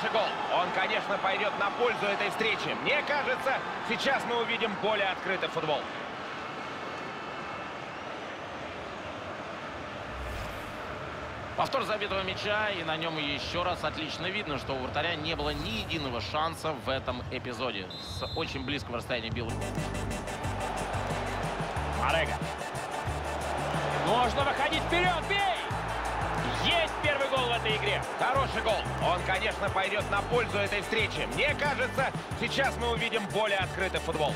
Хороший гол. Он, конечно, пойдет на пользу этой встречи. Мне кажется, сейчас мы увидим более открытый футбол. Повтор забитого мяча, и на нем еще раз отлично видно, что у вратаря не было ни единого шанса в этом эпизоде. С очень близкого расстояния бил. Морега. Можно выходить вперед, бей! Этой игре. Хороший гол. Он, конечно, пойдет на пользу этой встречи. Мне кажется, сейчас мы увидим более открытый футбол.